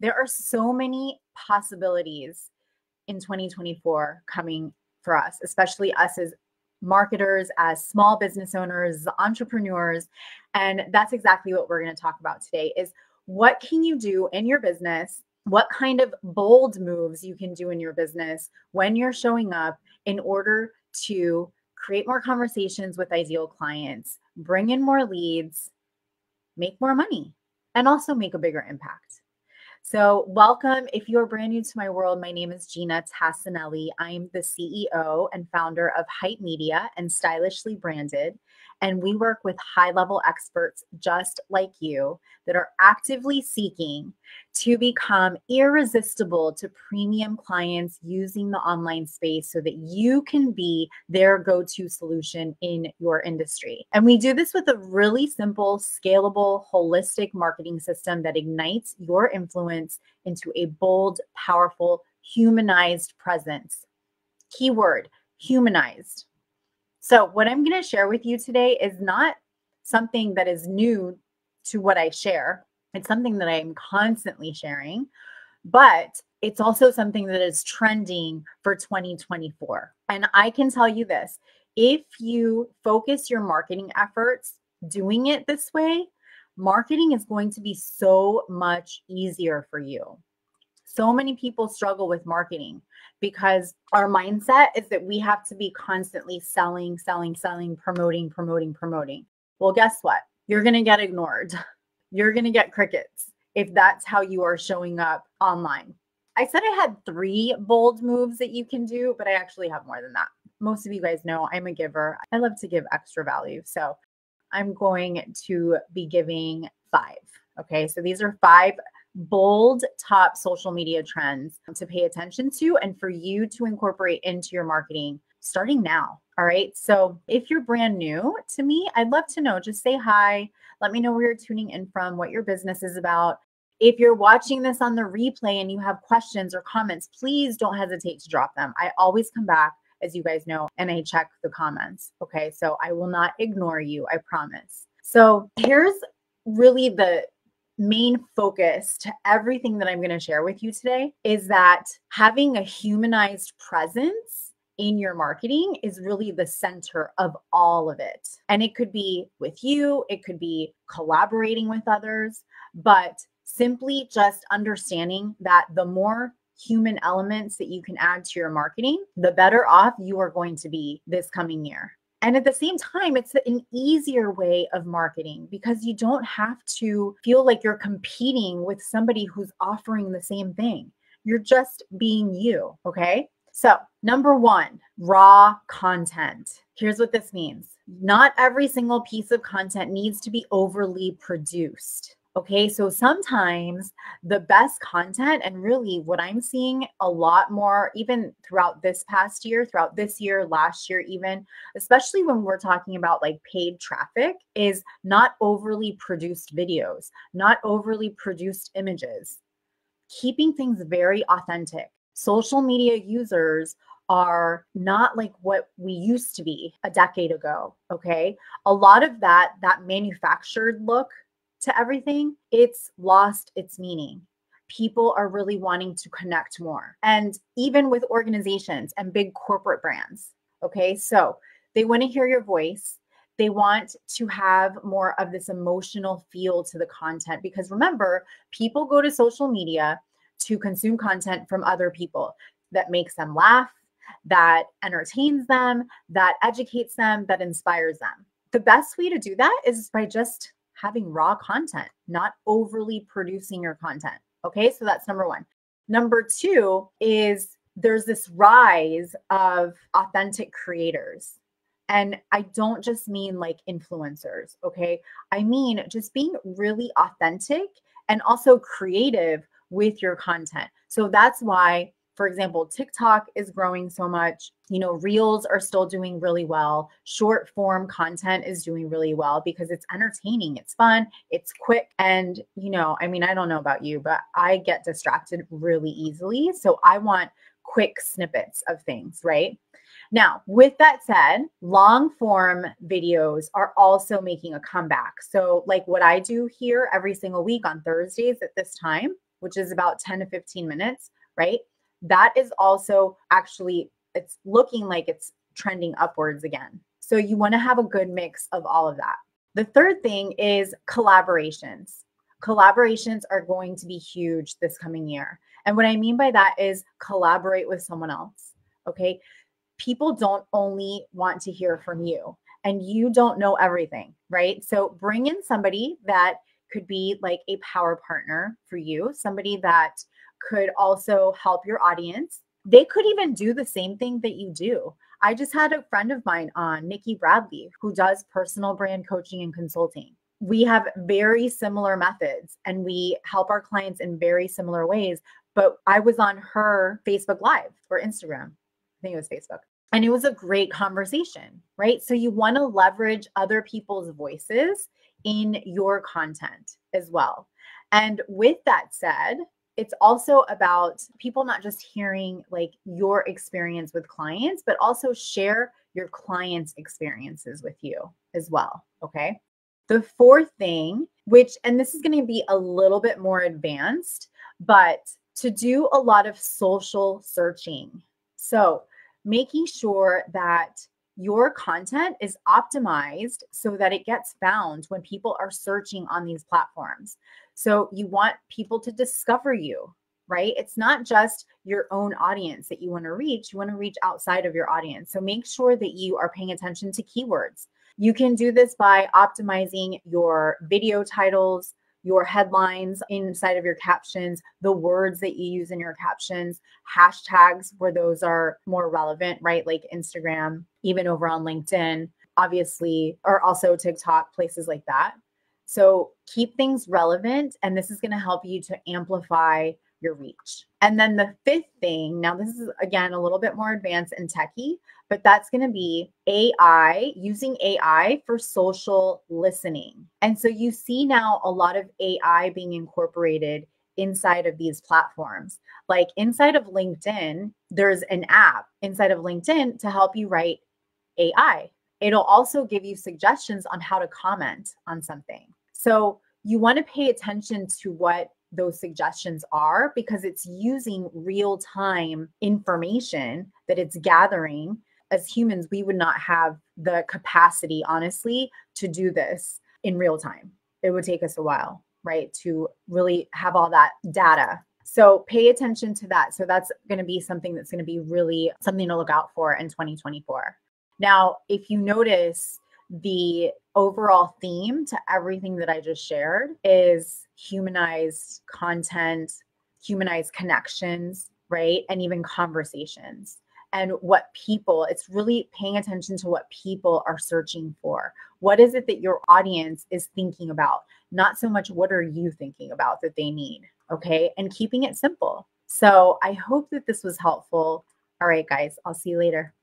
there are so many possibilities in 2024 coming for us, especially us as marketers, as small business owners, entrepreneurs. And that's exactly what we're going to talk about today is what can you do in your business? What kind of bold moves you can do in your business when you're showing up in order to create more conversations with ideal clients, bring in more leads, make more money, and also make a bigger impact. So, welcome. If you're brand new to my world, my name is Ginna Tassanelli. I'm the CEO and founder of Hype Media and Stylishly Branded. And we work with high level experts just like you that are actively seeking to become irresistible to premium clients using the online space so that you can be their go to solution in your industry. And we do this with a really simple, scalable, holistic marketing system that ignites your influence into a bold, powerful, humanized presence. Keyword humanized. So, what I'm going to share with you today is not something that is new to what I share. It's something that I'm constantly sharing, but it's also something that is trending for 2024. And I can tell you this if you focus your marketing efforts doing it this way, marketing is going to be so much easier for you. So many people struggle with marketing because our mindset is that we have to be constantly selling, selling, selling, promoting, promoting, promoting. Well, guess what? You're going to get ignored. You're going to get crickets if that's how you are showing up online. I said I had three bold moves that you can do, but I actually have more than that. Most of you guys know I'm a giver. I love to give extra value. So I'm going to be giving five. Okay. So these are five bold top social media trends to pay attention to and for you to incorporate into your marketing starting now. All right. So if you're brand new to me, I'd love to know. Just say hi. Let me know where you're tuning in from, what your business is about. If you're watching this on the replay and you have questions or comments, please don't hesitate to drop them. I always come back, as you guys know, and I check the comments. Okay. So I will not ignore you. I promise. So here's really the main focus to everything that I'm going to share with you today is that having a humanized presence in your marketing is really the center of all of it. And it could be with you, it could be collaborating with others, but simply just understanding that the more human elements that you can add to your marketing, the better off you are going to be this coming year. And at the same time, it's an easier way of marketing because you don't have to feel like you're competing with somebody who's offering the same thing. You're just being you. Okay. So, number one, raw content. Here's what this means not every single piece of content needs to be overly produced. Okay, so sometimes the best content, and really what I'm seeing a lot more, even throughout this past year, throughout this year, last year, even, especially when we're talking about like paid traffic, is not overly produced videos, not overly produced images, keeping things very authentic. Social media users are not like what we used to be a decade ago okay a lot of that that manufactured look to everything, it's lost its meaning. People are really wanting to connect more. And even with organizations and big corporate brands. Okay. So they want to hear your voice. They want to have more of this emotional feel to the content because remember, people go to social media to consume content from other people that makes them laugh, that entertains them, that educates them, that inspires them. The best way to do that is by just having raw content, not overly producing your content. Okay, so that's number one. Number two is there's this rise of authentic creators. And I don't just mean like influencers, okay? I mean just being really authentic and also creative with your content. So that's why for example, TikTok is growing so much. You know, reels are still doing really well. Short form content is doing really well because it's entertaining, it's fun, it's quick. And, you know, I mean, I don't know about you, but I get distracted really easily. So I want quick snippets of things, right? Now, with that said, long form videos are also making a comeback. So, like what I do here every single week on Thursdays at this time, which is about 10 to 15 minutes, right? That is also actually, it's looking like it's trending upwards again. So you want to have a good mix of all of that. The third thing is collaborations. Collaborations are going to be huge this coming year. And what I mean by that is collaborate with someone else. Okay. People don't only want to hear from you and you don't know everything, right? So bring in somebody that could be like a power partner for you, somebody that could also help your audience. They could even do the same thing that you do. I just had a friend of mine on, Nikki Bradley, who does personal brand coaching and consulting. We have very similar methods and we help our clients in very similar ways. But I was on her Facebook Live or Instagram. I think it was Facebook. And it was a great conversation, right? So you want to leverage other people's voices in your content as well. And with that said, it's also about people not just hearing like your experience with clients, but also share your clients' experiences with you as well. Okay. The fourth thing, which, and this is going to be a little bit more advanced, but to do a lot of social searching. So, making sure that your content is optimized so that it gets found when people are searching on these platforms. So you want people to discover you, right? It's not just your own audience that you want to reach, you want to reach outside of your audience. So make sure that you are paying attention to keywords. You can do this by optimizing your video titles, your headlines inside of your captions, the words that you use in your captions, hashtags where those are more relevant, right? Like Instagram, even over on LinkedIn, obviously, or also TikTok, places like that. So keep things relevant, and this is going to help you to amplify your reach. And then the fifth thing, now this is again a little bit more advanced and techy, but that's going to be AI, using AI for social listening. And so you see now a lot of AI being incorporated inside of these platforms. Like inside of LinkedIn, there's an app inside of LinkedIn to help you write AI. It'll also give you suggestions on how to comment on something. So you want to pay attention to what those suggestions are because it's using real time information that it's gathering. As humans, we would not have the capacity, honestly, to do this in real time. It would take us a while, right, to really have all that data. So pay attention to that. So that's going to be something that's going to be really something to look out for in 2024. Now, if you notice, the overall theme to everything that I just shared is humanized content, humanized connections, right? And even conversations. And what people, it's really paying attention to what people are searching for. What is it that your audience is thinking about? Not so much what are you thinking about that they need. Okay. And keeping it simple. So I hope that this was helpful. All right, guys, I'll see you later.